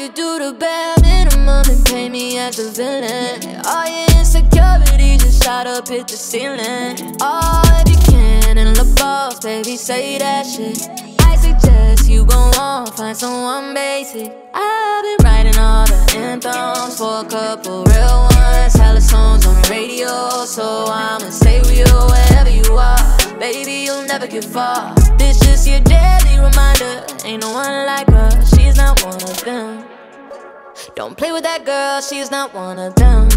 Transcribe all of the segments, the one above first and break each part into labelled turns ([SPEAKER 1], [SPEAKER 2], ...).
[SPEAKER 1] you do the bare minimum and pay me as a villain. All your insecurities just shot up, hit the ceiling. Oh, if you can, and the boss, baby, say that shit. I suggest you go on, find someone basic. I've been writing all the anthems for a couple real ones. Hella songs on radio, so I'ma stay you wherever you are. Baby, you'll never get far. This just your daily reminder. Them. Don't play with that girl, she's not one of them.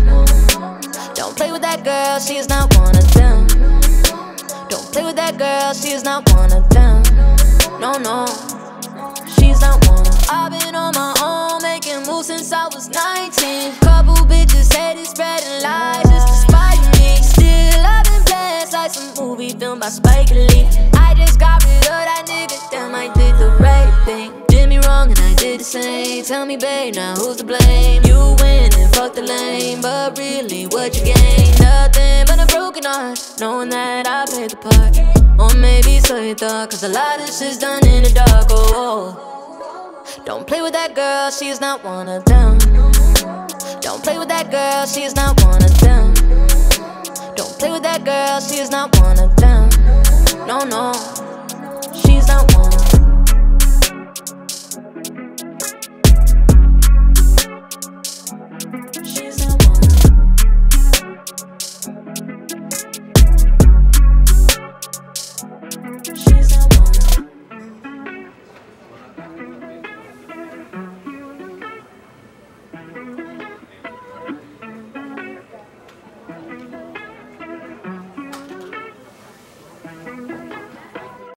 [SPEAKER 1] Don't play with that girl, she's not one of them. Don't play with that girl, she's not one of them. No, no, she's not one. I've been on my own, making moves since I was 19. Couple bitches hated, spreading lies just to spite me. Still, I've been blessed like some movie filmed by Spike Lee. I just got Tell me, babe, now who's to blame? You win and fuck the lame, but really, what you gain? Nothing but a broken heart, knowing that I played the part. Or maybe so you thought, cause a lot of shit's done in the dark. Oh, oh. Don't play with that girl, she's not one of them. Don't play with that girl, she's not one of them. Don't play with that girl, she's not one of them.